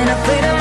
and afraid of